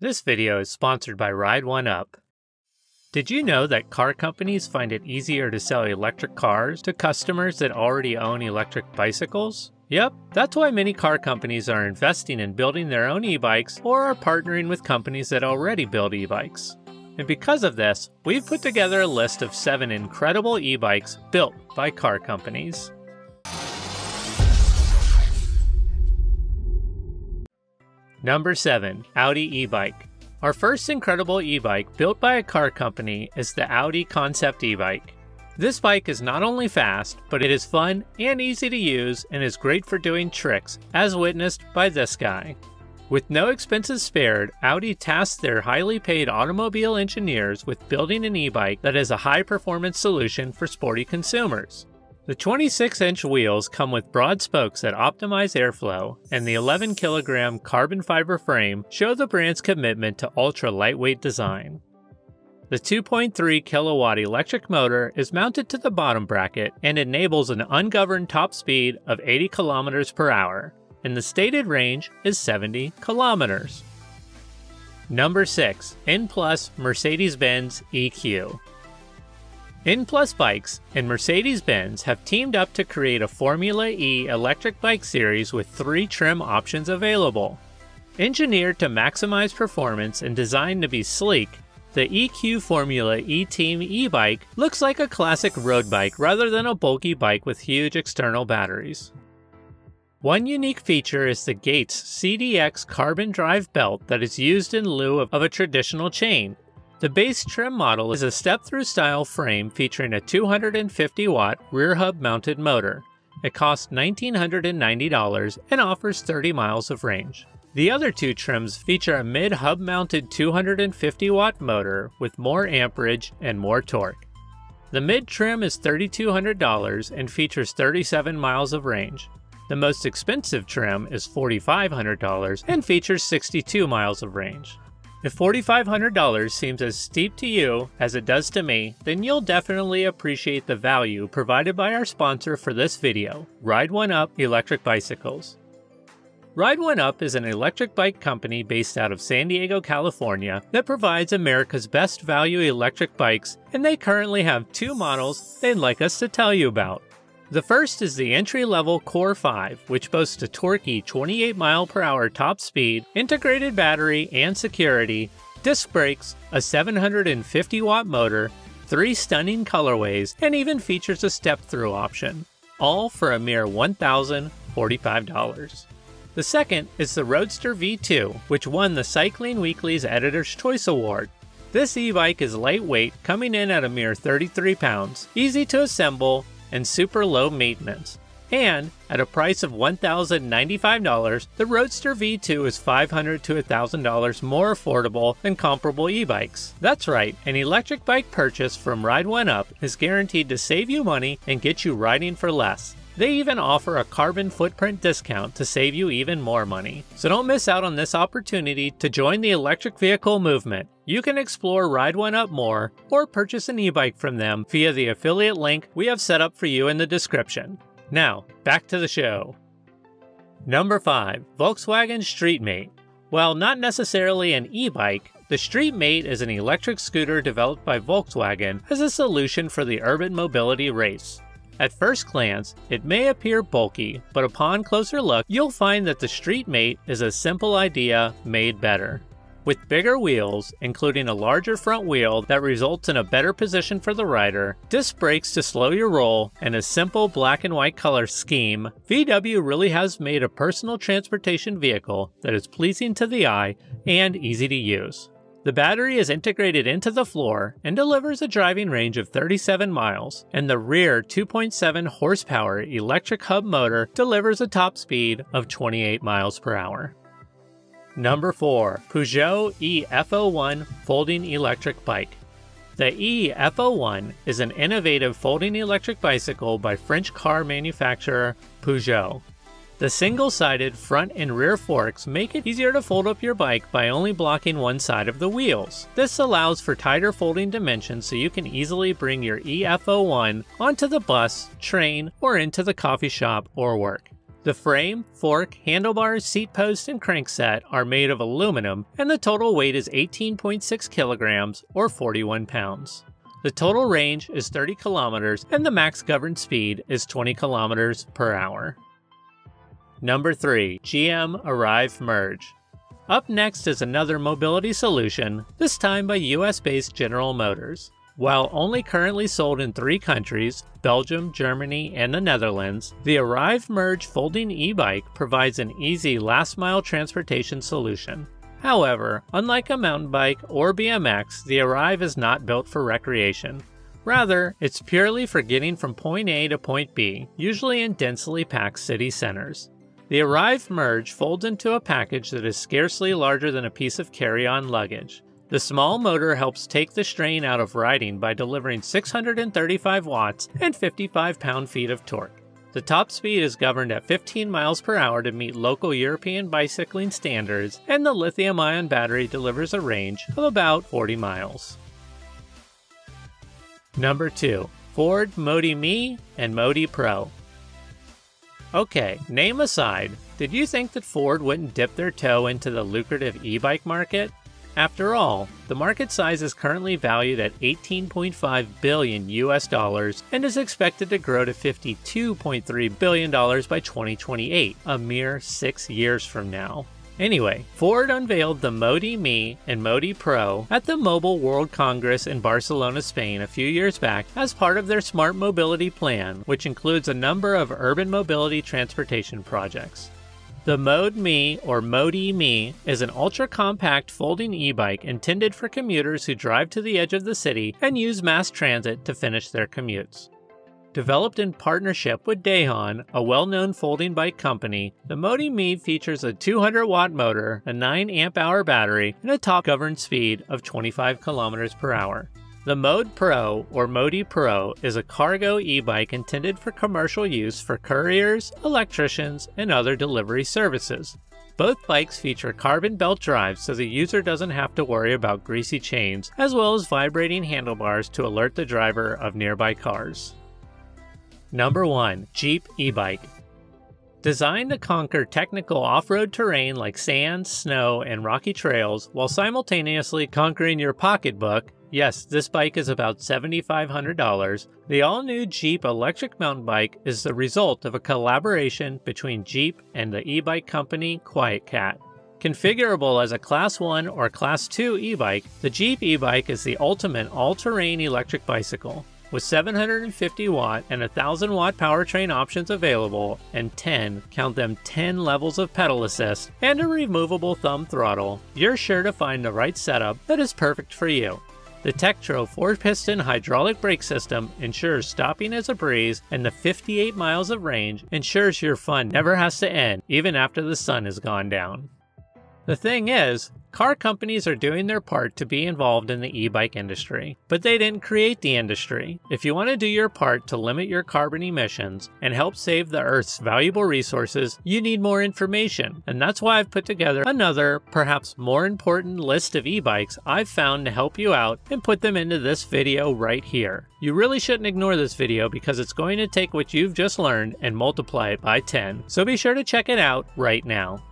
This video is sponsored by Ride One Up. Did you know that car companies find it easier to sell electric cars to customers that already own electric bicycles? Yep, that's why many car companies are investing in building their own e bikes or are partnering with companies that already build e bikes. And because of this, we've put together a list of seven incredible e bikes built by car companies. Number 7 Audi e bike. Our first incredible e bike built by a car company is the Audi Concept e bike. This bike is not only fast, but it is fun and easy to use and is great for doing tricks, as witnessed by this guy. With no expenses spared, Audi tasked their highly paid automobile engineers with building an e bike that is a high performance solution for sporty consumers. The 26 inch wheels come with broad spokes that optimize airflow, and the 11 kilogram carbon fiber frame show the brand's commitment to ultra lightweight design. The 2.3 kilowatt electric motor is mounted to the bottom bracket and enables an ungoverned top speed of 80 kilometers per hour, and the stated range is 70 kilometers. Number 6 N Plus Mercedes Benz EQ. N Plus Bikes and Mercedes Benz have teamed up to create a Formula E electric bike series with three trim options available. Engineered to maximize performance and designed to be sleek, the EQ Formula E Team e bike looks like a classic road bike rather than a bulky bike with huge external batteries. One unique feature is the Gates CDX carbon drive belt that is used in lieu of a traditional chain, the base trim model is a step-through style frame featuring a 250 watt rear hub mounted motor. It costs $1,990 and offers 30 miles of range. The other two trims feature a mid hub mounted 250 watt motor with more amperage and more torque. The mid trim is $3,200 and features 37 miles of range. The most expensive trim is $4,500 and features 62 miles of range. If $4,500 seems as steep to you as it does to me, then you'll definitely appreciate the value provided by our sponsor for this video, Ride One Up Electric Bicycles. Ride One Up is an electric bike company based out of San Diego, California that provides America's best value electric bikes, and they currently have two models they'd like us to tell you about. The first is the entry-level Core 5, which boasts a torquey 28 mile per hour top speed, integrated battery and security, disc brakes, a 750 watt motor, three stunning colorways, and even features a step-through option, all for a mere $1,045. The second is the Roadster V2, which won the Cycling Weekly's Editor's Choice Award. This e-bike is lightweight, coming in at a mere 33 pounds, easy to assemble, and super low maintenance. And at a price of $1,095, the Roadster V2 is $500 to $1,000 more affordable than comparable e bikes. That's right, an electric bike purchase from Ride One Up is guaranteed to save you money and get you riding for less. They even offer a carbon footprint discount to save you even more money. So don't miss out on this opportunity to join the electric vehicle movement. You can explore Ride One Up more or purchase an e bike from them via the affiliate link we have set up for you in the description. Now, back to the show. Number 5 Volkswagen StreetMate. While not necessarily an e bike, the StreetMate is an electric scooter developed by Volkswagen as a solution for the urban mobility race. At first glance, it may appear bulky, but upon closer look, you'll find that the StreetMate is a simple idea made better. With bigger wheels, including a larger front wheel that results in a better position for the rider, disc brakes to slow your roll, and a simple black and white color scheme, VW really has made a personal transportation vehicle that is pleasing to the eye and easy to use. The battery is integrated into the floor and delivers a driving range of 37 miles, and the rear 2.7 horsepower electric hub motor delivers a top speed of 28 miles per hour. Number 4 Peugeot eF01 Folding Electric Bike. The eF01 is an innovative folding electric bicycle by French car manufacturer Peugeot. The single-sided front and rear forks make it easier to fold up your bike by only blocking one side of the wheels. This allows for tighter folding dimensions so you can easily bring your eF01 onto the bus, train, or into the coffee shop or work. The frame, fork, handlebars, seat post, and crankset are made of aluminum, and the total weight is 18.6 kilograms or 41 pounds. The total range is 30 kilometers, and the max governed speed is 20 kilometers per hour. Number 3 GM Ariv Merge. Up next is another mobility solution, this time by US based General Motors. While only currently sold in three countries Belgium, Germany, and the Netherlands the Ariv Merge folding e bike provides an easy last mile transportation solution. However, unlike a mountain bike or BMX, the Ariv is not built for recreation. Rather, it's purely for getting from point A to point B, usually in densely packed city centers. The Ariv Merge folds into a package that is scarcely larger than a piece of carry on luggage. The small motor helps take the strain out of riding by delivering 635 watts and 55 pound feet of torque. The top speed is governed at 15 miles per hour to meet local European bicycling standards, and the lithium ion battery delivers a range of about 40 miles. Number 2 Ford Modi Me and Modi Pro. Okay, name aside, did you think that Ford wouldn't dip their toe into the lucrative e bike market? After all, the market size is currently valued at 18.5 billion US dollars and is expected to grow to 52.3 billion dollars by 2028, a mere 6 years from now. Anyway, Ford unveiled the Modi Me and Modi Pro at the Mobile World Congress in Barcelona, Spain a few years back as part of their Smart Mobility Plan, which includes a number of urban mobility transportation projects. The Mode Me or Modi Me is an ultra compact folding e bike intended for commuters who drive to the edge of the city and use mass transit to finish their commutes. Developed in partnership with Dahon, a well known folding bike company, the Modi Me features a 200 watt motor, a 9 amp hour battery, and a top governed speed of 25 kilometers per hour. The Mode Pro, or Modi Pro, is a cargo e bike intended for commercial use for couriers, electricians, and other delivery services. Both bikes feature carbon belt drives so the user doesn't have to worry about greasy chains, as well as vibrating handlebars to alert the driver of nearby cars. Number 1 Jeep e bike. Designed to conquer technical off road terrain like sand, snow, and rocky trails while simultaneously conquering your pocketbook, Yes, this bike is about $7,500. The all new Jeep electric mountain bike is the result of a collaboration between Jeep and the e bike company QuietKat. Configurable as a Class 1 or Class 2 e bike, the Jeep e bike is the ultimate all terrain electric bicycle. With 750 watt and 1000 watt powertrain options available, and 10, count them 10 levels of pedal assist, and a removable thumb throttle, you're sure to find the right setup that is perfect for you. The Tektro 4-piston hydraulic brake system ensures stopping is a breeze, and the 58 miles of range ensures your fun never has to end, even after the sun has gone down. The thing is, Car companies are doing their part to be involved in the e bike industry, but they didn't create the industry. If you want to do your part to limit your carbon emissions and help save the Earth's valuable resources, you need more information. And that's why I've put together another, perhaps more important list of e bikes I've found to help you out and put them into this video right here. You really shouldn't ignore this video because it's going to take what you've just learned and multiply it by 10, so be sure to check it out right now.